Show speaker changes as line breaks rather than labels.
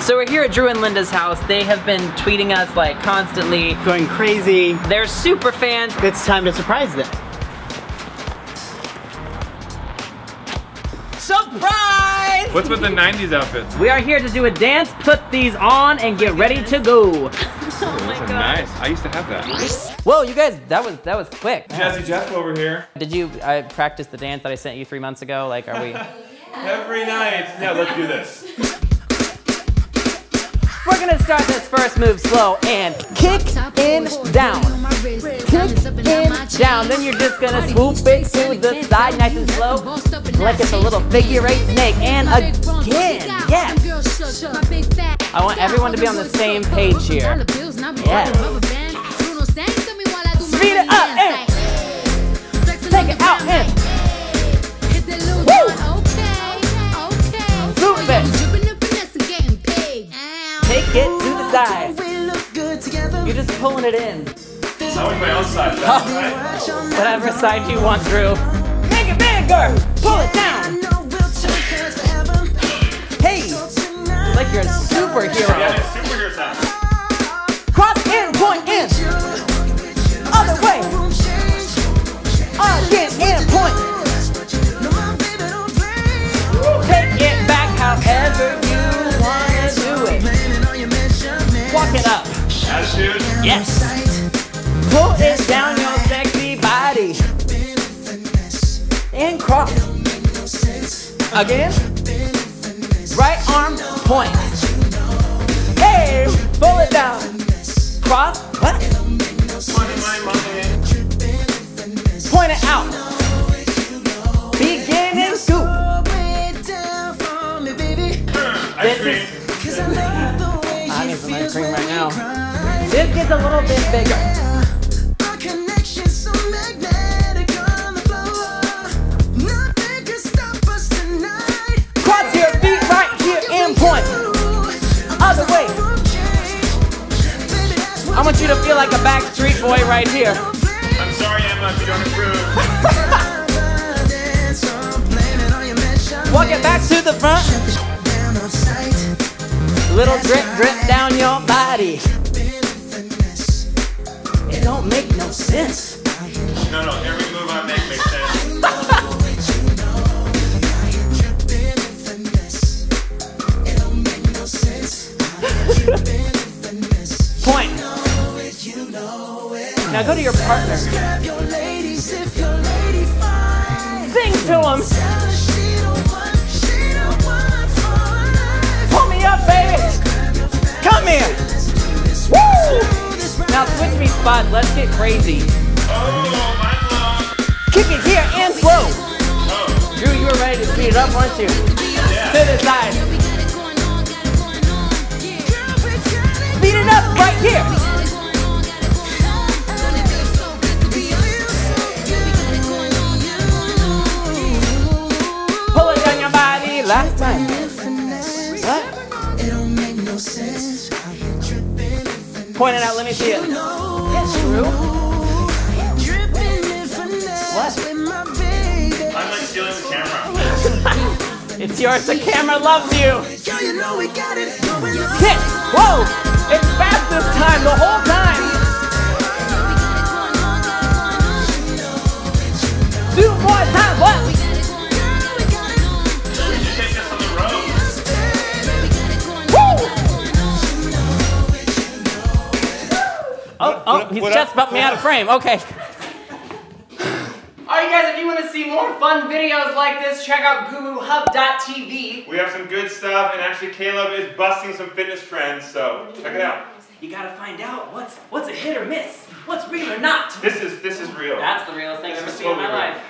So we're here at Drew and Linda's house. They have been tweeting us like constantly.
Going crazy.
They're super fans.
It's time to surprise them.
Surprise!
What's with the 90s outfits?
We are here to do a dance, put these on, and get ready to go.
Oh my God. Nice. I used to have that.
Whoa, you guys, that was that was quick.
Jazzy Jeff over here.
Did you I practice the dance that I sent you three months ago? Like, are we?
Every night. Yeah, let's do this.
We're gonna start this first move slow and kick in down. Kick in down. Then you're just gonna swoop it to the side nice and slow. Like it's a little figure eight snake. And again, yes. I want everyone to be on the same page here. Yes. Speed it up and take it out and take it to the side. You're just pulling it in.
That was my own side. That's right.
Whatever side you want, Drew. Make it bigger. Pull it down. Hey, it's like you're a superhero.
it's superhero time.
Yes. Pull it down your sexy body. And cross. Again. Right arm point. Hey, pull it down. Cross. What? Point it out. Begin and scoop. This is. I need some ice cream right now. This gets a little bit bigger. Cross your feet right here and point. Other way. I want you to feel like a backstreet boy right here.
I'm sorry, Emma, if you don't approve.
Walk it back to the front. Little drip, drip down your body. It don't make no sense.
No, no, every move I make makes sense.
Point. Now go to your partner. Sing to him. Spots. Let's get crazy.
Oh, mind blown.
Kick it here and slow.
Oh,
Drew, you were ready to speed it up, weren't you? To the side. Speed it up right here. Pull it down your body last time. What? Point it out, let me see it. Yes, Drew. What?
I'm like stealing the camera.
It's yours, the camera loves you. Kick! Whoa! It's fast this time, the whole time! He's
what
just
up?
bumped me out of frame, okay. Alright guys, if you want to see more fun videos like this, check out guruhub.tv.
We have some good stuff, and actually Caleb is busting some fitness trends, so check it out.
You gotta find out what's what's a hit or miss, what's real or not.
This is this is real.
That's the realest thing I've ever
This is
seen in my
real.
life.